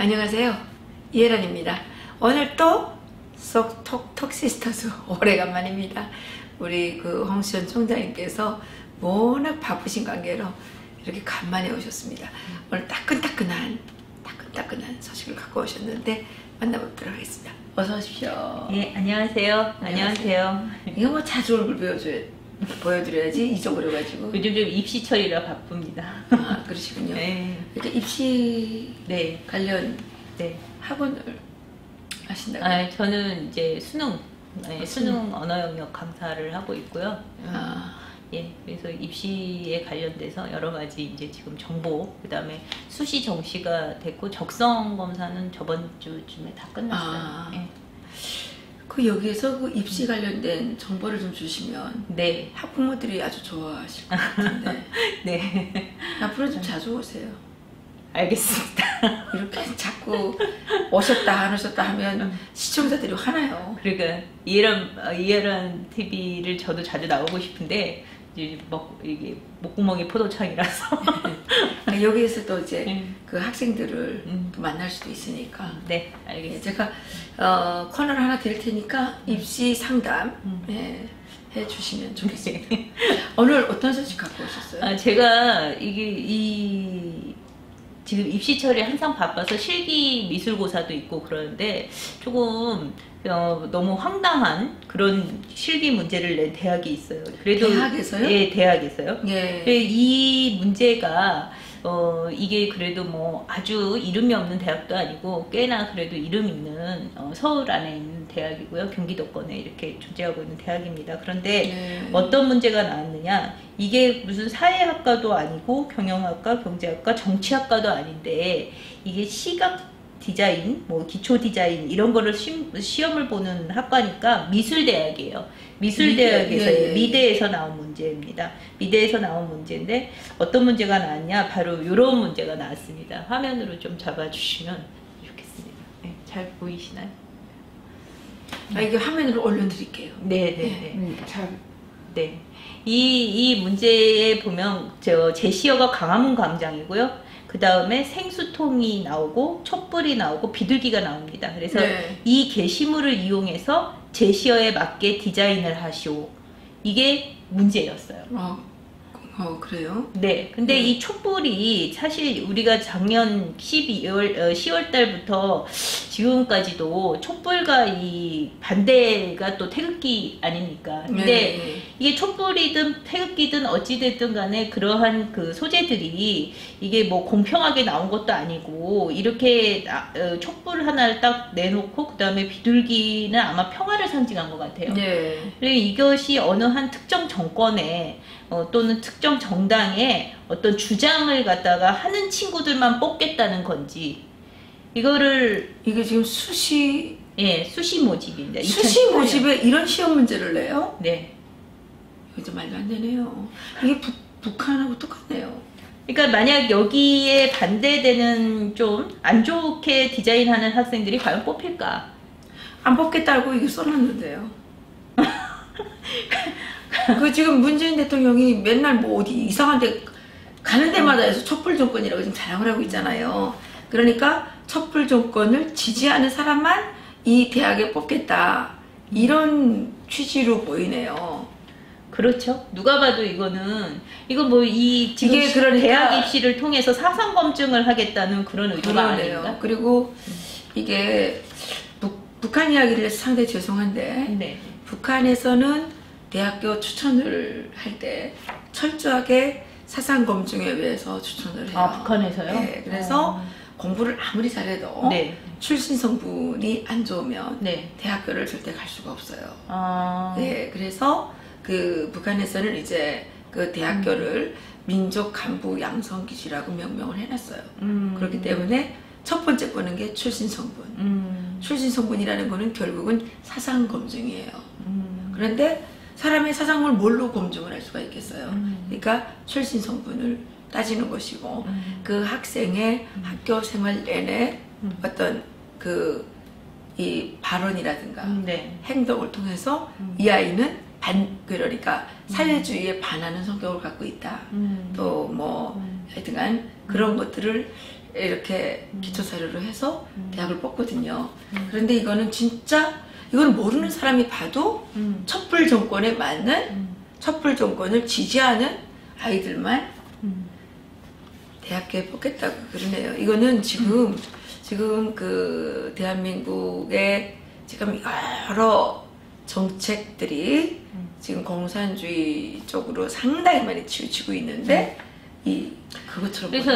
안녕하세요. 이애란입니다. 오늘 또 톡톡 톡 시스터즈 오래간만입니다. 우리 그 홍시연 총장님께서 워낙 바쁘신 관계로 이렇게 간만에 오셨습니다. 오늘 따끈따끈한 따끈따끈한 소식을 갖고 오셨는데 만나보도록 하겠습니다. 어서 오십시오. 예, 안녕하세요. 안녕하세요. 이거 뭐 자주 얼굴 보여줘야, 보여드려야지 잊어버려가지고. 요즘 좀 입시철이라 바쁩니다. 아 그러시군요. 네, 이렇게 입시 네, 관련 네. 학원을 하신다고. 아, 저는 이제 수능, 네, 수능. 수능 언어 영역 강사를 하고 있고요. 아, 예, 그래서 입시에 관련돼서 여러 가지 이제 지금 정보, 그 다음에 수시 정시가 됐고 적성 검사는 저번 주쯤에 다 끝났어요. 아. 예. 그 여기에서 그 입시 관련된 정보를 좀 주시면 네, 학부모들이 아주 좋아하실 것 같은데 네, 앞으로 좀 자주 오세요. 알겠습니다. 이렇게 자꾸 오셨다 안 오셨다 하면 시청자들이 화나요. 그러니까 이해란 어, 이해란 TV를 저도 자주 나오고 싶은데 목 이게 목구멍이 포도청이라서 여기에서 또 이제 네. 그 학생들을 음. 또 만날 수도 있으니까 네 예, 알겠습니다. 제가 어, 코너를 하나 드릴 테니까 입시 상담 음. 예, 해주시면 좋겠습니다. 오늘 어떤 소식 갖고 오셨어요? 아 제가 이게 이 지금 입시철에 항상 바빠서 실기 미술고사도 있고 그러는데 조금 어, 너무 황당한 그런 실기 문제를 낸 대학이 있어요. 그래도 대학에서요? 예, 대학에서요. 예. 근데 이 문제가 어 이게 그래도 뭐 아주 이름이 없는 대학도 아니고 꽤나 그래도 이름 있는 어, 서울 안에 있는 대학이고요 경기도권에 이렇게 존재하고 있는 대학입니다. 그런데 네. 어떤 문제가 나왔느냐 이게 무슨 사회학과도 아니고 경영학과 경제학과 정치학과도 아닌데 이게 시각 디자인 뭐 기초 디자인 이런 거를 시, 시험을 보는 학과니까 미술대학이에요 미술대학에서 미대, 예, 예. 미대에서 나온 문제입니다 미대에서 나온 문제인데 어떤 문제가 나왔냐 바로 이런 문제가 나왔습니다 화면으로 좀 잡아주시면 좋겠습니다 네, 잘 보이시나요? 아, 이게 화면으로 올려드릴게요. 네 네 네 음, 잘. 네. 이, 이 문제에 보면 저 제시어가 광화문 광장이고요. 그 다음에 생수통이 나오고 촛불이 나오고 비둘기가 나옵니다. 그래서 네. 이 게시물을 이용해서 제시어에 맞게 디자인을 하시오. 이게 문제였어요. 어, 어 그래요? 네. 근데 네. 이 촛불이 사실 우리가 작년 12월, 어, 10월 달부터 지금까지도 촛불과 이 반대가 또 태극기 아닙니까? 근데 네. 이게 촛불이든 태극기든 어찌됐든 간에 그러한 그 소재들이 이게 뭐 공평하게 나온 것도 아니고 이렇게 나- 어, 촛불 하나를 딱 내놓고 그 다음에 비둘기는 아마 평화를 상징한 것 같아요. 네. 그리고 이것이 어느 한 특정 정권에 어, 또는 특정 정당에 어떤 주장을 갖다가 하는 친구들만 뽑겠다는 건지 이거를 이게 지금 수시 예 수시 모집입니다. 수시 2018년. 모집에 이런 시험 문제를 내요? 네. 이거 좀 말도 안 되네요. 이게 북, 북한하고 똑같네요. 그러니까 만약 여기에 반대되는 좀 안 좋게 디자인하는 학생들이 과연 뽑힐까? 안 뽑겠다고 이게 써놨는데요. 그 지금 문재인 대통령이 맨날 뭐 어디 이상한 데 가는 데마다 해서 촛불 정권이라고 지금 자랑을 하고 있잖아요. 그러니까 촛불 정권을 지지하는 사람만 이 대학에 뽑겠다. 이런 취지로 보이네요. 그렇죠. 누가 봐도 이거는 이거 뭐이 지금 이게 그러니까- 대학 입시를 통해서 사상 검증을 하겠다는 그런 의도가 그러네요. 아닌가? 그리고 이게 북, 북한 이야기를 해서 상당히 죄송한데 네. 북한에서는 대학교 추천을 할 때 철저하게 사상 검증에 의해서 추천을 해요. 아 북한에서요? 네, 그래서 어. 공부를 아무리 잘해도 네. 출신 성분이 안 좋으면 네. 대학교를 절대 갈 수가 없어요. 아. 네, 그래서 그 북한에서는 이제 그 대학교를 민족 간부 양성 기지라고 명명을 해놨어요. 음. 그렇기 때문에 첫 번째 보는 게 출신 성분. 음. 출신 성분이라는 거는 결국은 사상 검증이에요. 음. 그런데 사람의 사상을 뭘로 검증을 할 수가 있겠어요? 음. 그러니까 출신 성분을 따지는 것이고 음. 그 학생의 학교 생활 내내 음. 어떤 그 이 발언이라든가 음, 네. 행동을 통해서 음. 이 아이는 반 그러니까 사회주의에 반하는 성격을 갖고 있다. 음. 또뭐 음. 하여튼간 그런 것들을 이렇게 음. 기초 사료로 해서 음. 대학을 뽑거든요. 음. 그런데 이거는 진짜 이걸 모르는 사람이 봐도 음. 촛불 정권에 맞는 음. 촛불 정권을 지지하는 아이들만 음. 대학교에 뽑겠다고 그러네요. 이거는 지금 지금 그 대한민국의 지금 여러 정책들이 음. 지금 공산주의 쪽으로 상당히 많이 치우치고 있는데 이 그것처럼 그래서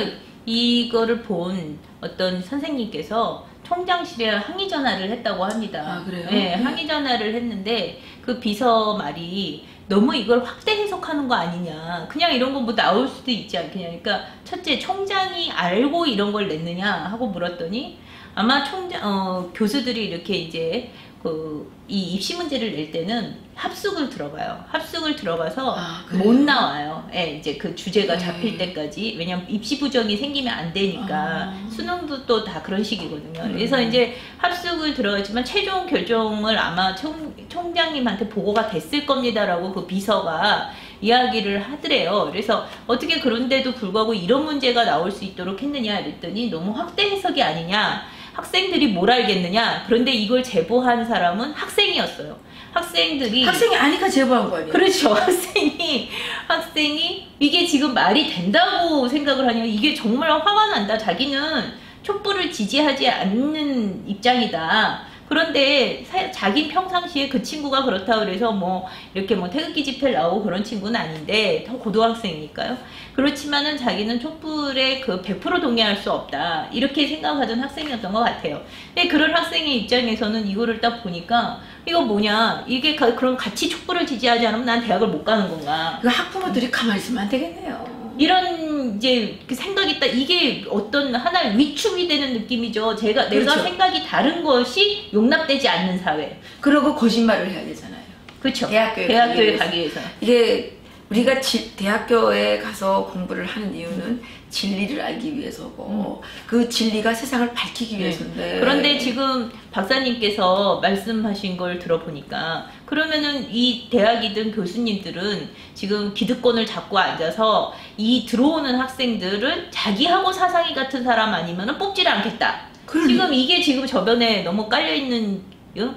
이거를 본 어떤 선생님께서 총장실에 항의 전화를 했다고 합니다. 아, 그래요? 네, 네. 항의 전화를 했는데 그 비서 말이 너무 이걸 확대 해석하는 거 아니냐. 그냥 이런 거 뭐 나올 수도 있지 않겠냐. 그러니까 첫째 총장이 알고 이런 걸 냈느냐 하고 물었더니 아마 총장 어, 교수들이 이렇게 이제 그 이 입시 문제를 낼 때는 합숙을 들어가요. 합숙을 들어가서 아? 못 나와요. 예, 이제 그 주제가 네. 잡힐 때까지. 왜냐면 입시 부정이 생기면 안 되니까. 아. 수능도 또 다 그런 식이거든요. 음. 그래서 이제 합숙을 들어가지만 최종 결정을 아마 총, 총장님한테 보고가 됐을 겁니다라고 그 비서가 이야기를 하더래요. 그래서 어떻게 그런데도 불구하고 이런 문제가 나올 수 있도록 했느냐 그랬더니 너무 확대 해석이 아니냐. 학생들이 뭘 알겠느냐. 그런데 이걸 제보한 사람은 학생이었어요. 학생들이 학생이 아니까 제보한 거 아니에요? 그렇죠. 학생이 학생이 이게 지금 말이 된다고 생각을 하냐 이게 정말 화가 난다. 자기는 촛불을 지지하지 않는 입장이다. 그런데 사- 자기 평상시에 그 친구가 그렇다 그래서 뭐 이렇게 뭐 태극기 집회 나오고 그런 친구는 아닌데 더 고등학생이니까요. 그렇지만은 자기는 촛불에 그 100% 동의할 수 없다 이렇게 생각하던 학생이었던 것 같아요. 근데 그런 학생의 입장에서는 이거를 딱 보니까 이거 뭐냐 이게 가- 그럼 같이 촛불을 지지하지 않으면 난 대학을 못 가는 건가 그 학부모들이 가만히 있으면 안 되겠네요. 이런 이제 그 생각이 딱 이게 어떤 하나의 위축이 되는 느낌이죠. 제가 내가 그렇죠. 생각이 다른 것이 용납되지 않는 사회. 그러고 거짓말을 해야 되잖아요. 그렇죠. 대학교에 대학교에 가기 위해서. 가기 위해서. 이게 우리가 지- 대학교에 가서 공부를 하는 이유는 진리를 알기 위해서고 그 진리가 세상을 밝히기 음. 네. 위해서인데 그런데 지금 박사님께서 말씀하신 걸 들어보니까 그러면은 이 대학이든 교수님들은 지금 기득권을 잡고 앉아서 이 들어오는 학생들을 자기하고 사상이 같은 사람 아니면은 뽑지를 않겠다. 그럼 지금 이게 지금 저변에 너무 깔려 있는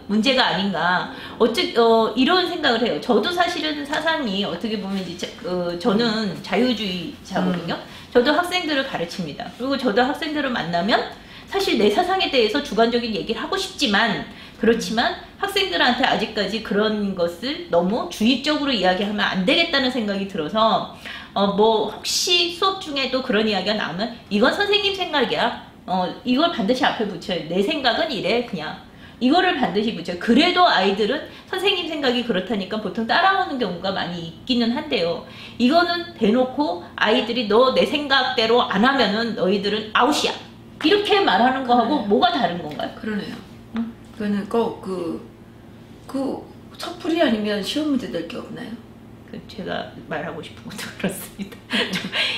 문제가 아닌가. 어째 어, 이런 생각을 해요. 저도 사실은 사상이 어떻게 보면 이제 자- 어, 저는 자유주의자거든요. 저도 학생들을 가르칩니다. 그리고 저도 학생들을 만나면 사실 내 사상에 대해서 주관적인 얘기를 하고 싶지만 그렇지만 학생들한테 아직까지 그런 것을 너무 주입적으로 이야기하면 안 되겠다는 생각이 들어서 어 뭐 혹시 수업 중에도 그런 이야기가 나오면 이건 선생님 생각이야. 어 이걸 반드시 앞에 붙여요. 내 생각은 이래 그냥 이거를 반드시 붙여요. 그래도 아이들은 선생님 생각이 그렇다니까 보통 따라오는 경우가 많이 있기는 한데요. 이거는 대놓고 아이들이 너 내 생각대로 안 하면은 너희들은 아웃이야. 이렇게 말하는 거하고 그래. 뭐가 다른 건가요? 그러네요. 응. 그거는 꼭그 그 촛불이 아니면 시험 문제 될 게 없나요? 그 제가 말하고 싶은 것도 그렇습니다.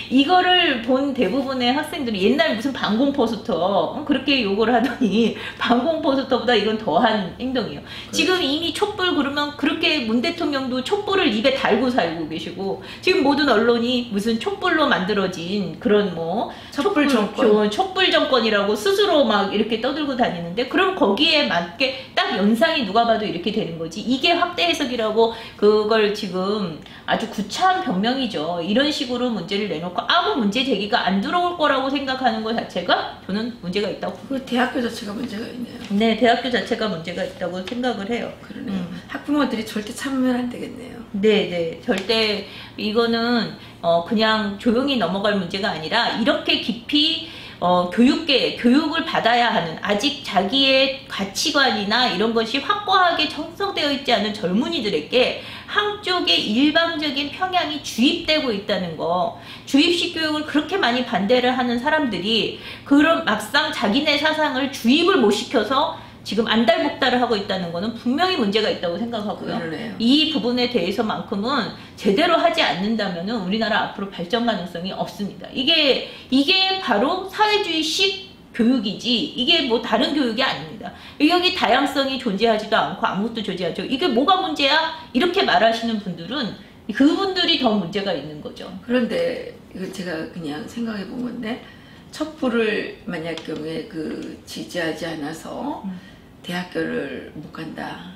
이거를 본 대부분의 학생들이 옛날 무슨 방공 포스터 어, 그렇게 욕을 하더니 방공 포스터보다 이건 더한 행동이에요. 지금 이미 촛불 그러면 그렇게 문 대통령도 촛불을 입에 달고 살고 계시고 지금 모든 언론이 무슨 촛불로 만들어진 그런 뭐 촛불 정권. 조- 촛불 정권이라고 스스로 막 이렇게 떠들고 다니는데 그럼 거기에 맞게 딱 연상이 누가 봐도 이렇게 되는 거지 이게 확대 해석이라고 그걸 지금 아주 구차한 변명이죠 이런 식으로 문제를 내놓고 아무 문제 제기가 안 들어올 거라고 생각하는 것 자체가 저는 문제가 있다고 그 대학교 자체가 문제가 있네요. 네 대학교 자체가 문제가 있다고 생각을 해요 그러네요. 음. 학부모들이 절대 참으면 안 되겠네요. 네, 네. 절대 이거는 어 그냥 조용히 넘어갈 문제가 아니라 이렇게 깊이 어 교육계 교육을 받아야 하는 아직 자기의 가치관이나 이런 것이 확고하게 형성되어 있지 않은 젊은이들에게 한쪽의 일방적인 평양이 주입되고 있다는 거 주입식 교육을 그렇게 많이 반대를 하는 사람들이 그런 막상 자기네 사상을 주입을 못 시켜서 지금 안달복달을 하고 있다는 거는 분명히 문제가 있다고 생각하고요. 그러네요. 이 부분에 대해서만큼은 제대로 하지 않는다면은 우리나라 앞으로 발전 가능성이 없습니다. 이게 이게 바로 사회주의식 교육이지 이게 뭐 다른 교육이 아닙니다. 여기 다양성이 존재하지도 않고 아무것도 존재하죠. 이게 뭐가 문제야? 이렇게 말하시는 분들은 그분들이 더 문제가 있는 거죠. 그런데 이거 제가 그냥 생각해 본 건데 첩불을 만약 경우에 그 지지하지 않아서 음. 대학교를 못 간다.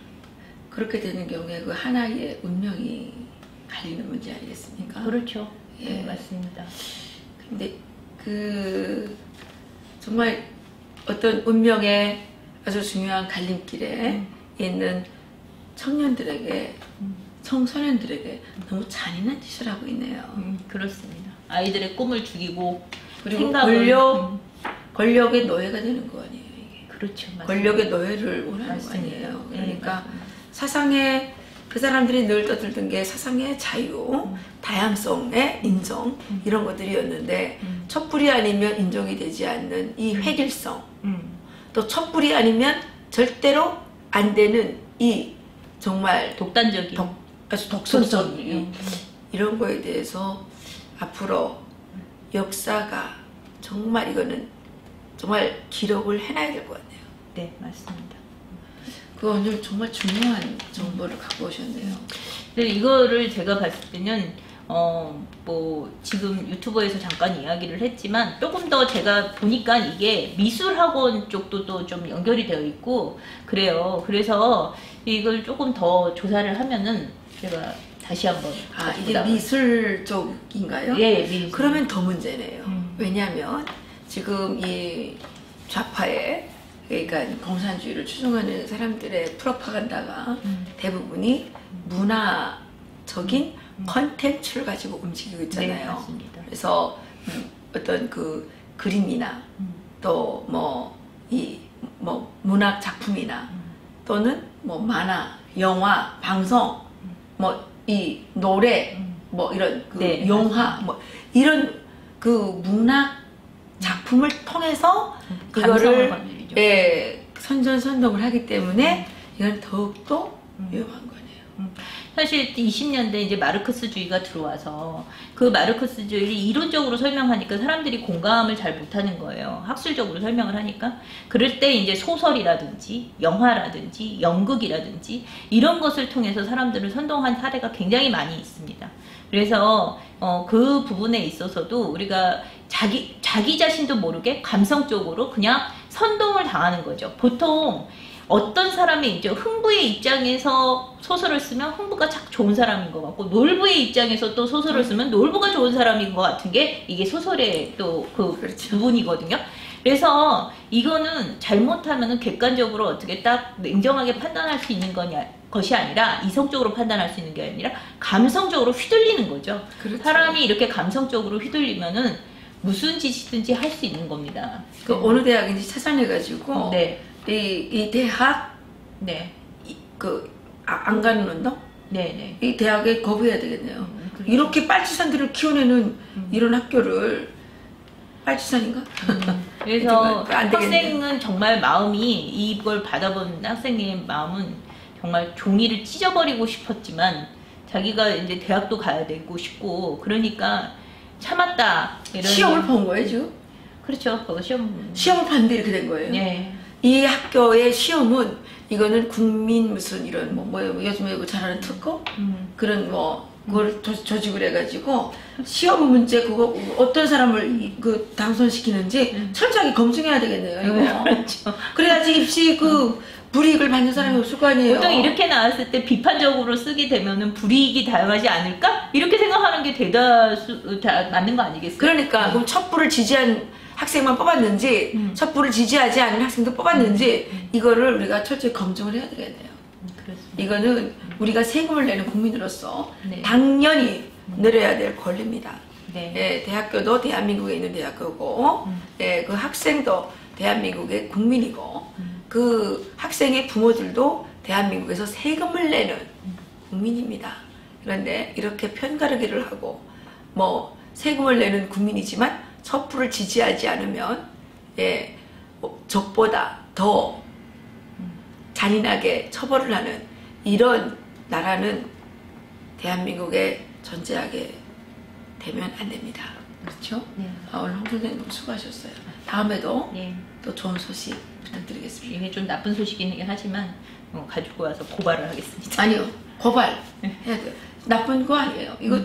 그렇게 되는 경우에 그 하나의 운명이 갈리는 문제 아니겠습니까? 그렇죠. 예. 네, 맞습니다. 근데 그 정말 어떤 운명의 아주 중요한 갈림길에 음. 있는 청년들에게 음. 청소년들에게 너무 잔인한 짓을 하고 있네요. 음, 그렇습니다. 아이들의 꿈을 죽이고 그리고 생각을- 권력 음, 권력의 노예가 되는 거 아니에요 이게. 그렇죠. 맞습니다. 권력의 노예를 원하는 거 맞습니다. 아니에요. 네, 그러니까 맞습니다. 사상의 그 사람들이 늘 떠들던 게 사상의 자유, 음. 다양성의 인정 이런 것들이었는데 음. 촛불이 아니면 인정이 되지 않는 이 획일성 음. 또 촛불이 아니면 절대로 안 되는 이 정말 독단적인 독, 아주 독선적인 음. 이런 거에 대해서 앞으로 역사가 정말 이거는 정말 기록을 해놔야 될 것 같네요. 네, 맞습니다. 그 오늘 정말 중요한 정보를 갖고 오셨네요. 근데 이거를 제가 봤을 때는 어 뭐 지금 유튜버에서 잠깐 이야기를 했지만 조금 더 제가 보니까 이게 미술 학원 쪽도 또 좀 연결이 되어 있고 그래요. 그래서 이걸 조금 더 조사를 하면은 제가 다시 한번 아 이게 미술 쪽인가요? 예 미술 그러면 더 문제네요. 음. 왜냐하면 지금 이 좌파의 그러니까 공산주의를 추종하는 사람들의 프로파간다가 음. 대부분이 문화적인 컨텐츠를 가지고 움직이고 네 있잖아요. 맞습니다. 그래서 음, 어떤 그 그림이나 음. 또뭐이뭐 문학 작품이나 음. 또는 뭐 만화, 영화, 방송, 뭐 이 노래, 음. 뭐 이런 그 네, 영화, 뭐 이런 그 문학 작품을 통해서 이거를 건드리죠. 예, 선전선동을 하기 때문에 이건 더욱더 음. 위험한 거네요. 사실 20년대 이제 마르크스주의가 들어와서 그 마르크스주의를 이론적으로 설명하니까 사람들이 공감을 잘 못하는 거예요. 학술적으로 설명을 하니까. 그럴 때 이제 소설이라든지 영화라든지 연극이라든지 이런 것을 통해서 사람들을 선동한 사례가 굉장히 많이 있습니다. 그래서 어, 그 부분에 있어서도 우리가 자기 자기 자신도 모르게 감성적으로 그냥 선동을 당하는 거죠. 보통 어떤 사람이 이제 흥부의 입장에서 소설을 쓰면 흥부가 참 좋은 사람인 것 같고 놀부의 입장에서 또 소설을 쓰면 놀부가 좋은 사람인 것 같은 게 이게 소설의 또그 그렇죠. 부분이거든요. 그래서 이거는 잘못하면은 객관적으로 어떻게 딱 냉정하게 판단할 수 있는 거냐 것이 아니라 이성적으로 판단할 수 있는 게 아니라 감성적으로 휘둘리는 거죠. 그렇죠. 사람이 이렇게 감성적으로 휘둘리면은 무슨 짓이든지 할 수 있는 겁니다. 그 어느 대학인지 찾아내가지고 네, 이, 이 대학 네, 그안 가는 운동 네, 네. 이 대학에 거부해야 되겠네요. 음, 그렇죠. 이렇게 빨치산들을 키워내는 음. 이런 학교를 빨치산인가? 그래서 안 되겠네. 학생은 정말 마음이 이걸 받아본 학생의 마음은 정말 종이를 찢어버리고 싶었지만 자기가 이제 대학도 가야 되고 싶고 그러니까 참았다. 이런 시험을 본 거예요 지금? 그렇죠. 그거 시험. 시험을 봤는데 이렇게 된 거예요. 네. 이 학교의 시험은 이거는 국민 무슨 이런 뭐 뭐예요 요즘에 그 잘하는 특허? 음, 그런 뭐 그걸 조- 조직을 해가지고 시험 문제 그거 어떤 사람을 이- 그 당선시키는지 음. 철저하게 검증해야 되겠네요 이거. 그렇죠. 그래야지 입시 그 불이익을 받는 사람이 없을 거 아니에요. 보통 이렇게 나왔을 때 비판적으로 쓰게 되면은 불이익이 당하지 않을까 이렇게 생각하는 게 대다수 다 맞는 거 아니겠어요? 그러니까 그럼 첩불을 지지한 학생만 뽑았는지 음. 첩불을 지지하지 않는 학생도 뽑았는지 이거를 우리가 철저히 검증을 해야 되겠네요. 음, 그렇습니다. 이거는 우리가 세금을 내는 국민으로서 네. 당연히 내려야 될 권리입니다. 네. 예, 대학교도 대한민국에 있는 대학교고, 음. 예, 그 학생도 대한민국의 국민이고, 음. 그 학생의 부모들도 대한민국에서 세금을 내는 국민입니다. 그런데 이렇게 편가르기를 하고, 뭐 세금을 내는 국민이지만 첩불을 지지하지 않으면, 예, 뭐 적보다 더 잔인하게 처벌을 하는 이런 나라는 대한민국에 존재하게 되면 안 됩니다. 그렇죠? 네. 아, 오늘 홍 선생님 너무 수고하셨어요. 다음에도 네. 또 좋은 소식 부탁드리겠습니다. 이게 좀 나쁜 소식이긴 하지만 어, 가지고 와서 고발을 하겠습니다. 아니요, 고발 해야 돼요. 나쁜 거 아니에요. 이거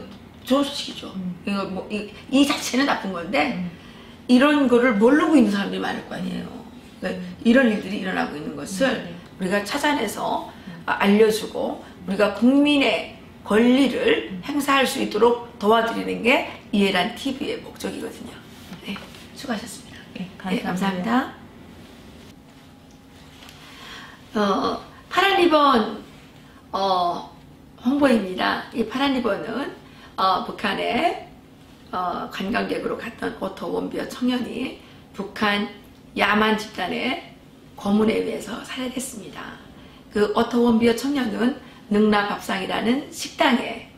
좋은 소식이죠. 음. 이거 뭐, 이, 이 자체는 나쁜 건데, 음. 이런 거를 모르고 있는 사람들이 많을 거 아니에요. 그러니까 이런 일들이 일어나고 있는 것을 네. 우리가 찾아내서 알려주고 우리가 국민의 권리를 행사할 수 있도록 도와드리는 게 이해란 TV의 목적이거든요. 네, 수고하셨습니다. 네, 네, 감사합니다. 어, 파란 리본 어, 홍보입니다. 이 파란 리본은 어, 북한에 어, 관광객으로 갔던 오토 웜비어 청년이 북한 야만 집단의 고문에 의해서 살해됐습니다. 그 오토 웜비어 청년은 능라밥상이라는 식당에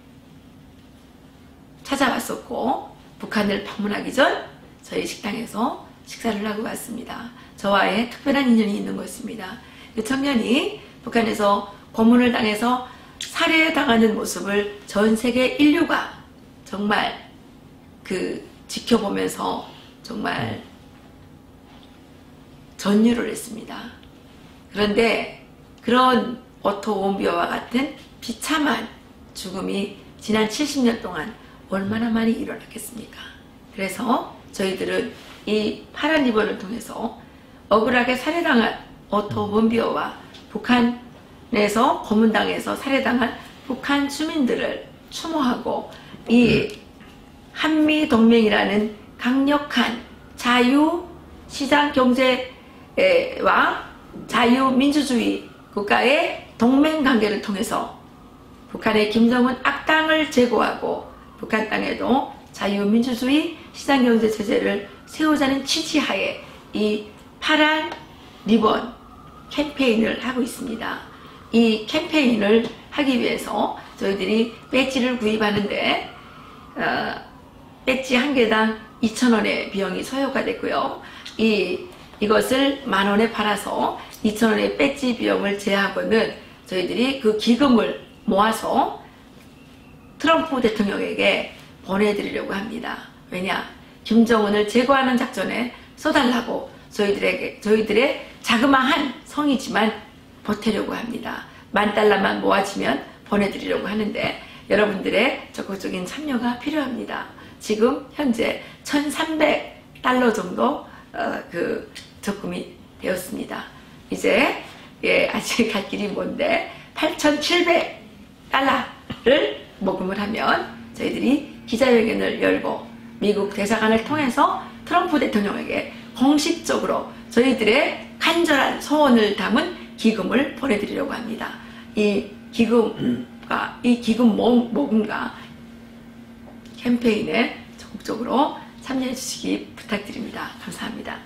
찾아왔었고 북한을 방문하기 전 저희 식당에서 식사를 하고 갔습니다. 저와의 특별한 인연이 있는 것입니다. 그 청년이 북한에서 고문을 당해서 살해당하는 모습을 전 세계 인류가 정말 그 지켜보면서 정말 전율을 했습니다. 그런데 그런 오토 웜비어와 같은 비참한 죽음이 지난 70년 동안 얼마나 많이 일어났겠습니까? 그래서 저희들은 이 파란 리본을 통해서 억울하게 살해당한 오토 웜비어와 북한에서 고문당해서 살해당한 북한 주민들을 추모하고 이 한미 동맹이라는 강력한 자유 시장 경제와 자유민주주의 국가의 동맹 관계를 통해서 북한의 김정은 악당을 제거하고 북한 땅에도 자유민주주의 시장경제 체제를 세우자는 취지하에 이 파란 리본 캠페인을 하고 있습니다. 이 캠페인을 하기 위해서 저희들이 배지를 구입하는데 어, 배지 한 개당 2,000원의 비용이 소요가 됐고요. 이, 이것을 만 원에 팔아서 2,000원의 배지 비용을 제하고는 저희들이 그 기금을 모아서 트럼프 대통령에게 보내드리려고 합니다. 왜냐? 김정은을 제거하는 작전에 써달라고 저희들에게, 저희들의 자그마한 성이지만 보태려고 합니다. 만 달러만 모아지면 보내드리려고 하는데 여러분들의 적극적인 참여가 필요합니다. 지금 현재 1,300달러 정도 어, 그 적금이 되었습니다. 이제 예, 아직 갈 길이 먼데 8,700달러를 모금을 하면 저희들이 기자회견을 열고 미국 대사관을 통해서 트럼프 대통령에게 공식적으로 저희들의 간절한 소원을 담은 기금을 보내드리려고 합니다. 이 기금과 이 기금 모- 모금과 캠페인에 적극적으로 참여해 주시기 부탁드립니다. 감사합니다.